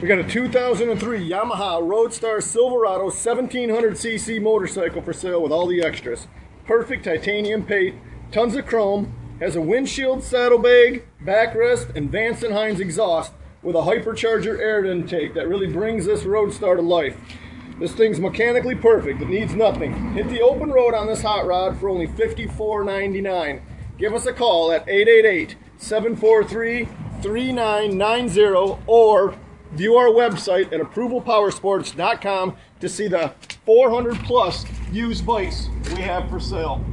We got a 2003 Yamaha Roadstar Silverado 1700cc motorcycle for sale with all the extras. Perfect titanium paint, tons of chrome, has a windshield saddlebag, backrest, and Vance and Hines exhaust with a hypercharger air intake that really brings this Roadstar to life. This thing's mechanically perfect. It needs nothing. Hit the open road on this hot rod for only $54.99. Give us a call at 888-743-3990 or view our website at approvalpowersports.com to see the 400 plus used bikes we have for sale.